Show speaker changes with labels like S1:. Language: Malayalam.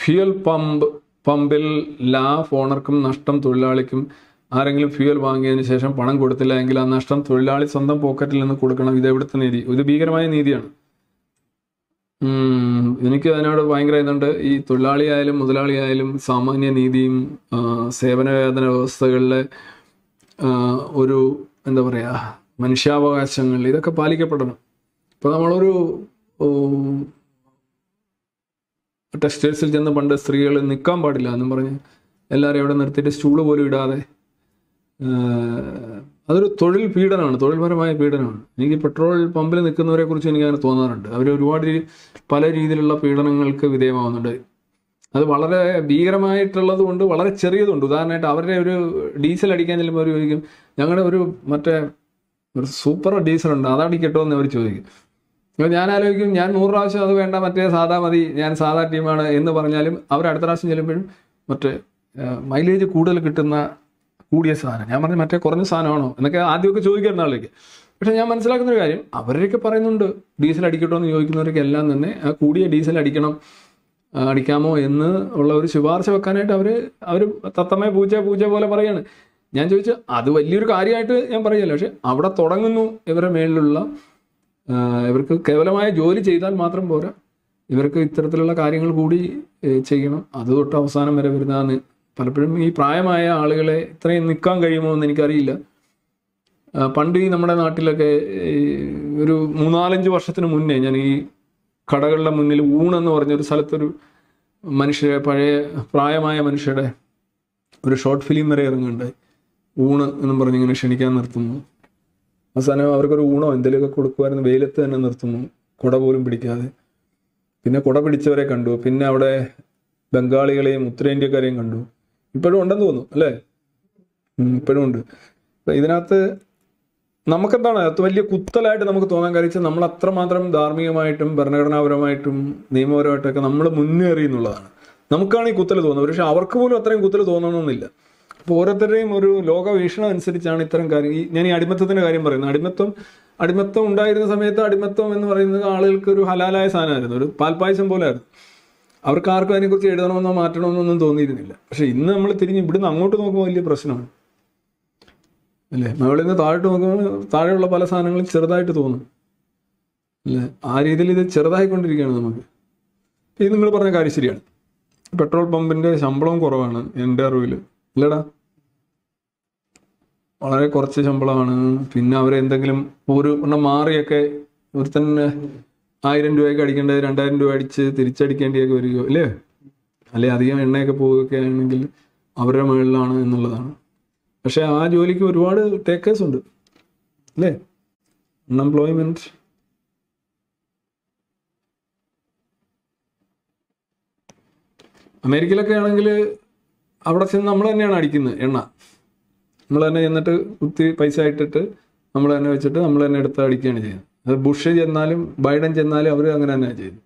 S1: ഫ്യൂൽ പമ്പ് പമ്പിൽ ലാഭ് ഓണർക്കും നഷ്ടം തൊഴിലാളിക്കും ആരെങ്കിലും ഫ്യൂൽ വാങ്ങിയതിന് ശേഷം പണം കൊടുത്തില്ല എങ്കിൽ ആ നഷ്ടം തൊഴിലാളി സ്വന്തം പോക്കറ്റിൽ നിന്ന് കൊടുക്കണം. ഇത് എവിടുത്തെ നീതി. ഇത് ഭീകരമായ നീതിയാണ്. എനിക്ക് അതിനോട് ഭയങ്കര ഇതുണ്ട്. ഈ തൊഴിലാളിയായാലും മുതലാളിയായാലും സാമാന്യ നീതിയും ആ, സേവന വേതന വ്യവസ്ഥകളിലെ ഒരു എന്താ പറയുക മനുഷ്യാവകാശങ്ങൾ ഇതൊക്കെ പാലിക്കപ്പെടണം. ഇപ്പോൾ നമ്മളൊരു ഉം, ടെക്സ്റ്റൈൽസിൽ ചെന്ന് പണ്ട് സ്ത്രീകൾ നിൽക്കാൻ പാടില്ല എന്നും പറഞ്ഞ് എല്ലാവരും അവിടെ നിർത്തിയിട്ട് സ്റ്റൂൾ പോലും ഇടാതെ. അതൊരു തൊഴിൽ പീഡനമാണ് തൊഴിൽപരമായ പീഡനമാണ്. എനിക്ക് പെട്രോൾ പമ്പിൽ നിൽക്കുന്നവരെ കുറിച്ച് എനിക്ക് അങ്ങനെ തോന്നാറുണ്ട്. അവർ ഒരുപാട് പല രീതിയിലുള്ള പീഡനങ്ങൾക്ക് വിധേയമാവുന്നുണ്ട്. അത് വളരെ ഭീകരമായിട്ടുള്ളത് കൊണ്ട് വളരെ ചെറിയതുണ്ട്. ഉദാഹരണമായിട്ട് അവരുടെ ഒരു ഡീസൽ അടിക്കാൻ ചെല്ലുമ്പോൾ അവർ ചോദിക്കും ഞങ്ങളുടെ ഒരു മറ്റേ ഒരു സൂപ്പർ ഡീസൽ ഉണ്ട് അതടിക്കട്ടോ എന്ന് അവർ ചോദിക്കും. ഞാൻ ആലോചിക്കും ഞാൻ നൂറ് പ്രാവശ്യം അത് വേണ്ട മറ്റേ സാധാ മതി ഞാൻ സാധാ ടീമാണ് എന്ന് പറഞ്ഞാലും അവർ അടുത്ത പ്രാവശ്യം ചെല്ലുമ്പോഴും മറ്റേ മൈലേജ് കൂടുതൽ കിട്ടുന്ന കൂടിയ സാധനം. ഞാൻ പറഞ്ഞു മറ്റേ കുറഞ്ഞ സാധനമാണോ എന്നൊക്കെ ആദ്യമൊക്കെ ചോദിക്കാറുണ്ട് ആളിലേക്ക് പക്ഷെ ഞാൻ മനസ്സിലാക്കുന്ന ഒരു കാര്യം അവരൊക്കെ പറയുന്നുണ്ട് ഡീസൽ അടിക്കട്ടോ എന്ന് ചോദിക്കുന്നവരൊക്കെ എല്ലാം തന്നെ ആ കൂടിയ ഡീസൽ അടിക്കണം അടിക്കാമോ എന്ന് ഉള്ള ഒരു ശുപാർശ വെക്കാനായിട്ട് അവർ അവർ തത്തമ്മയെ പൂച്ച പൂച്ച പോലെ പറയാണ്. ഞാൻ ചോദിച്ചു അത് വലിയൊരു കാര്യമായിട്ട് ഞാൻ പറയല്ല പക്ഷെ അവിടെ തുടങ്ങുന്നു ഇവരുടെ മേളിലുള്ള ഇവർക്ക് കേവലമായ ജോലി ചെയ്താൽ മാത്രം പോരാ. ഇവർക്ക് ഇത്തരത്തിലുള്ള കാര്യങ്ങൾ കൂടി ചെയ്യണം. അത് തൊട്ട് അവസാനം വരെ വരുന്നതാണ്. പലപ്പോഴും ഈ പ്രായമായ ആളുകളെ ഇത്രയും നിൽക്കാൻ കഴിയുമോ എന്ന് എനിക്കറിയില്ല. പണ്ട് ഈ നമ്മുടെ നാട്ടിലൊക്കെ ഒരു മൂന്നാലഞ്ച് വർഷത്തിന് മുന്നേ ഞാൻ ഈ കടകളുടെ മുന്നിൽ ഊണെന്ന് പറഞ്ഞൊരു സ്ഥലത്തൊരു മനുഷ്യരെ പഴയ പ്രായമായ മനുഷ്യരുടെ ഒരു ഷോർട്ട് ഫിലിം വരെ ഇറങ്ങുന്നുണ്ടായി. ഊണ് എന്നും പറഞ്ഞിങ്ങനെ ക്ഷണിക്കാൻ നിർത്തുന്നു. അവസാനം അവർക്കൊരു ഊണോ എന്തെങ്കിലുമൊക്കെ കൊടുക്കുമായിരുന്നു. വെയിലത്ത് തന്നെ നിർത്തുന്നു. കുട പോലും പിടിക്കാതെ. പിന്നെ കുട പിടിച്ചവരെ കണ്ടു. പിന്നെ അവിടെ ബംഗാളികളെയും ഉത്തരേന്ത്യക്കാരെയും കണ്ടു. ഇപ്പോഴും ഉണ്ടെന്ന് തോന്നുന്നു അല്ലേ? ഇപ്പോഴും ഉണ്ട്. അപ്പം ഇതിനകത്ത് നമുക്കെന്താണ്? അത് വലിയ കുത്തലായിട്ട് നമുക്ക് തോന്നാൻ കാര്യം നമ്മൾ അത്രമാത്രം ധാർമ്മികമായിട്ടും ഭരണഘടനാപരമായിട്ടും നിയമപരമായിട്ടൊക്കെ നമ്മൾ മുന്നേറി എന്നുള്ളതാണ്. നമുക്കാണ് ഈ കുത്തൽ തോന്നുന്നത്. പക്ഷെ അവർക്ക് പോലും അത്രയും കുത്തൽ തോന്നണമെന്നില്ല. അപ്പോൾ ഓരോരുത്തരുടെയും ഒരു ലോകവീക്ഷണം അനുസരിച്ചാണ് ഇത്തരം കാര്യം ഈ ഞാൻ ഈ അടിമത്തത്തിന്റെ കാര്യം പറയുന്നത്. അടിമത്തം അടിമത്തം ഉണ്ടായിരുന്ന സമയത്ത് അടിമത്തം എന്ന് പറയുന്നത് ആളുകൾക്ക് ഒരു ഹലാലായ സാധനമായിരുന്നു. ഒരു പാൽപ്പായസം പോലെ ആയിരുന്നു അവർക്ക് ആർക്കും അതിനെക്കുറിച്ച് എഴുതണമെന്നോ മാറ്റണമെന്നോ ഒന്നും തോന്നിയിരുന്നില്ല. പക്ഷെ ഇന്ന് നമ്മൾ തിരിഞ്ഞ് ഇവിടുന്ന് അങ്ങോട്ട് നോക്കുമ്പോൾ വലിയ പ്രശ്നമാണ്. അല്ലേ? മുകളിൽ നിന്ന് താഴോട്ട് നോക്കുമ്പോൾ താഴെയുള്ള പല സാധനങ്ങളും ചെറുതായിട്ട് തോന്നും. അല്ലേ? ആ രീതിയിൽ ഇത് ചെറുതായിക്കൊണ്ടിരിക്കുകയാണ് നമുക്ക്. ഇത് നിങ്ങൾ പറഞ്ഞ കാര്യം ശരിയാണ്. പെട്രോൾ പമ്പിന്റെ ശമ്പളവും കുറവാണ് എന്റെ അറിവിൽ ഇല്ലടാ. വളരെ കുറച്ച് ശമ്പളമാണ്. പിന്നെ അവരെന്തെങ്കിലും ഒരു എണ്ണം മാറിയൊക്കെ ഒരു തന്നെ ആയിരം രൂപയൊക്കെ അടിക്കേണ്ടത് രണ്ടായിരം രൂപ അടിച്ച് തിരിച്ചടിക്കേണ്ടിയൊക്കെ വരികയോ അല്ലേ അല്ലെ അധികം എണ്ണയൊക്കെ പോവുകയൊക്കെ ആണെങ്കിൽ അവരുടെ മുകളിലാണ് എന്നുള്ളതാണ്. പക്ഷെ ആ ജോലിക്ക് ഒരുപാട് ടേക്കേഴ്സ് ഉണ്ട് അല്ലേ അൺഎംപ്ലോയ്മെന്റ്. അമേരിക്കയിലൊക്കെ ആണെങ്കിൽ അവിടെ ചെന്ന് നമ്മൾ തന്നെയാണ് അടിക്കുന്നത് എണ്ണ. നമ്മൾ തന്നെ ചെന്നിട്ട് കുത്തി പൈസ ഇട്ടിട്ട് നമ്മൾ തന്നെ വെച്ചിട്ട് നമ്മൾ തന്നെ എടുത്ത് അടിക്കുകയാണ് ചെയ്യുന്നത്. അത് ബുഷ് ചെന്നാലും ബൈഡൻ ചെന്നാലും അവർ അങ്ങനെ തന്നെയാണ് ചെയ്യുന്നത്.